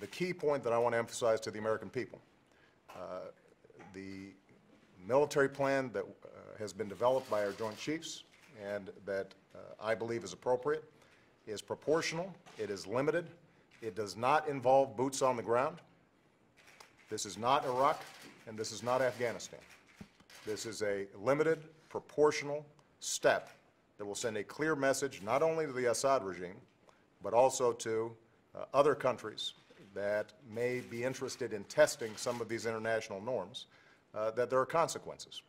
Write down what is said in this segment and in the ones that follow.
the key point that I want to emphasize to the American people, uh, the military plan that uh, has been developed by our Joint Chiefs and that uh, I believe is appropriate is proportional, it is limited, it does not involve boots on the ground. This is not Iraq, and this is not Afghanistan. This is a limited, proportional step that will send a clear message not only to the Assad regime, but also to uh, other countries that may be interested in testing some of these international norms, uh, that there are consequences.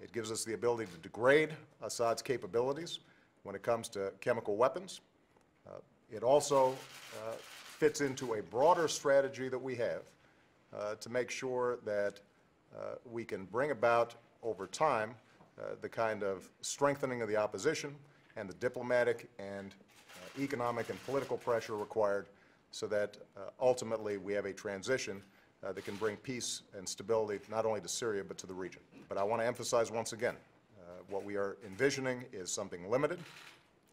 It gives us the ability to degrade Assad's capabilities when it comes to chemical weapons. Uh, It also uh, fits into a broader strategy that we have uh, to make sure that uh, we can bring about over time uh, the kind of strengthening of the opposition and the diplomatic and economic and political pressure required so that uh, ultimately we have a transition uh, that can bring peace and stability not only to Syria but to the region. But I want to emphasize once again, uh, what we are envisioning is something limited.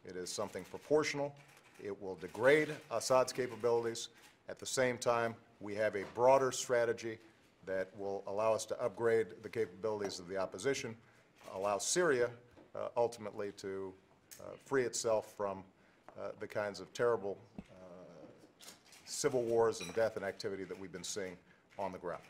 It is something proportional. It will degrade Assad's capabilities. At the same time, we have a broader strategy that will allow us to upgrade the capabilities of the opposition, allow Syria uh, ultimately to uh, free itself from uh, the kinds of terrible civil wars and death and activity that we've been seeing on the ground.